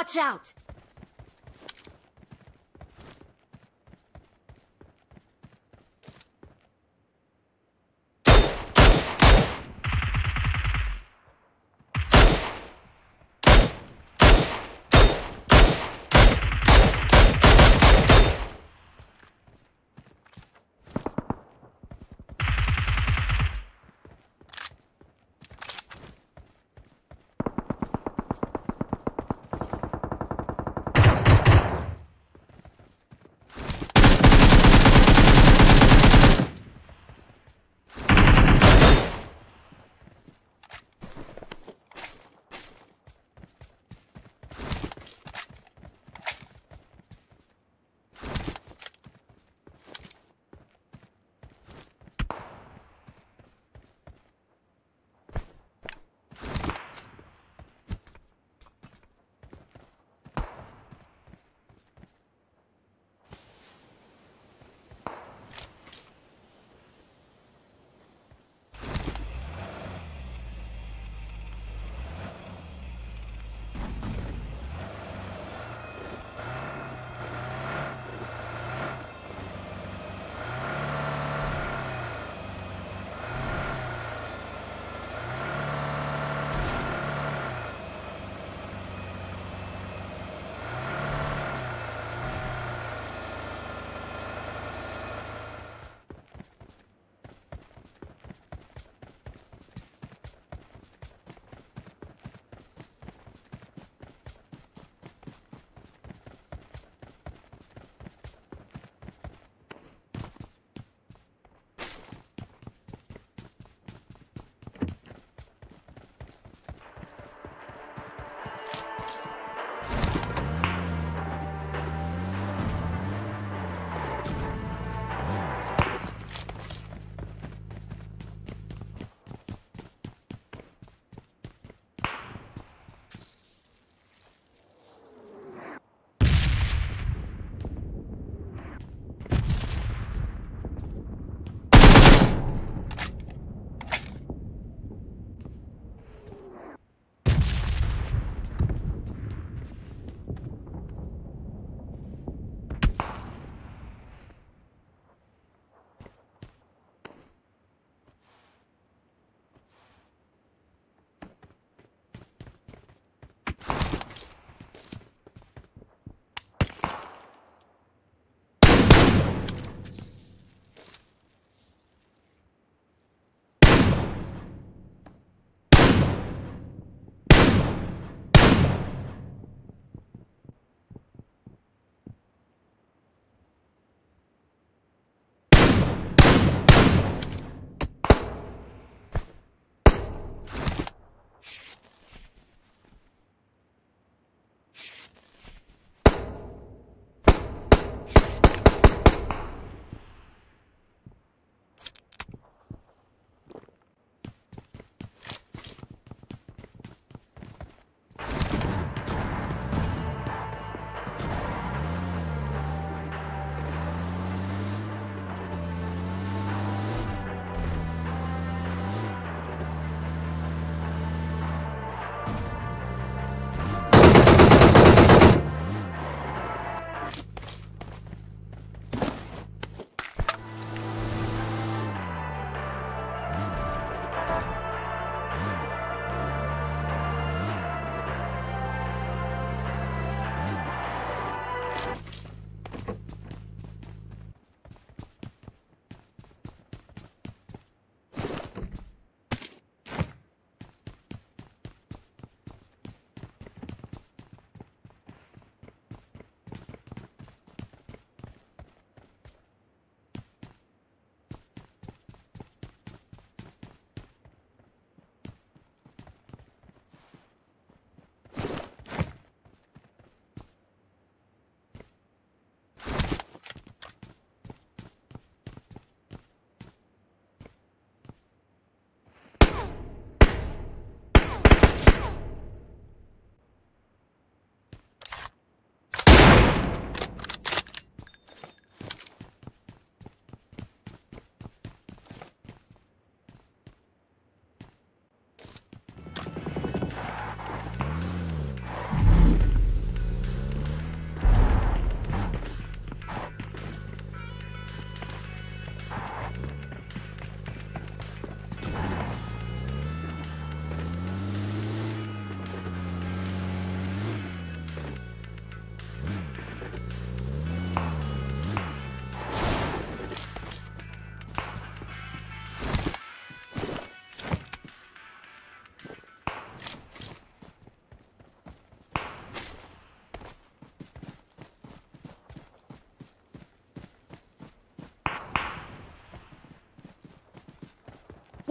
Watch out!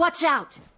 Watch out!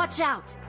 Watch out!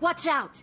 Watch out!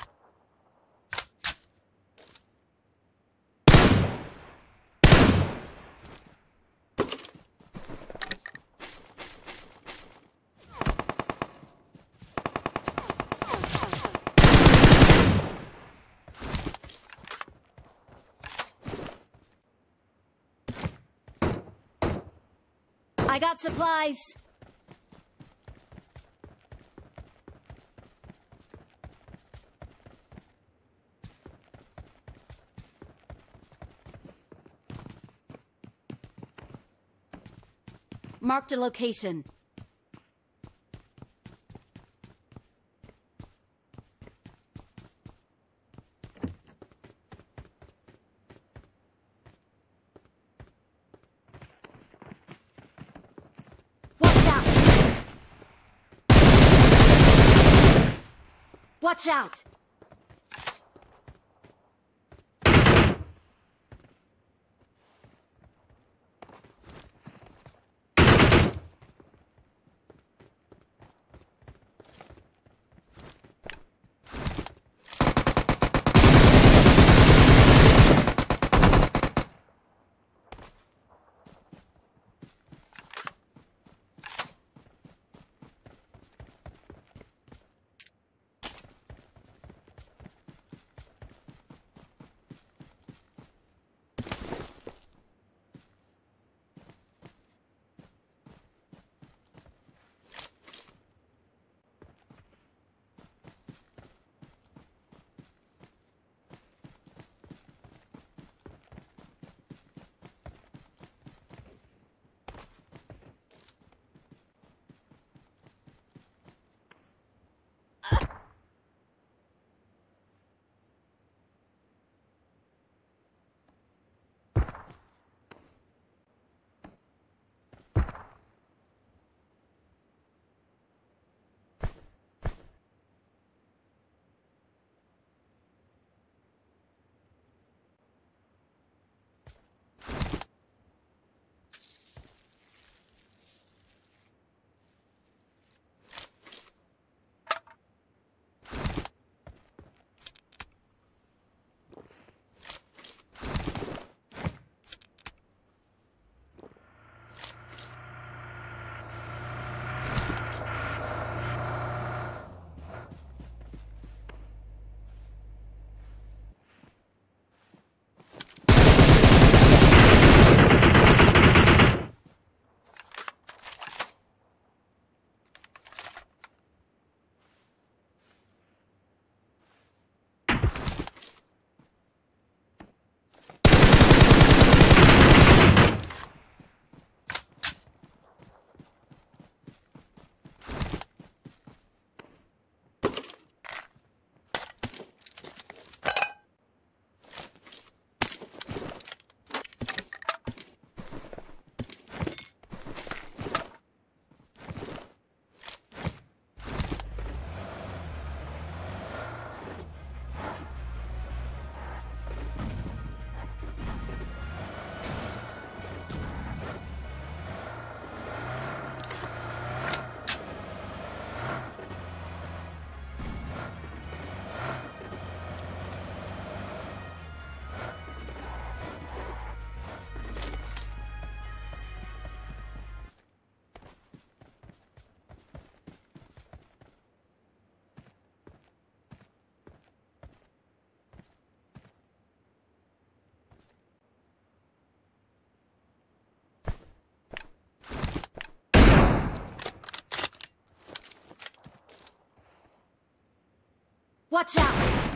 I got supplies. Marked a location. Watch out! Watch out! Watch out!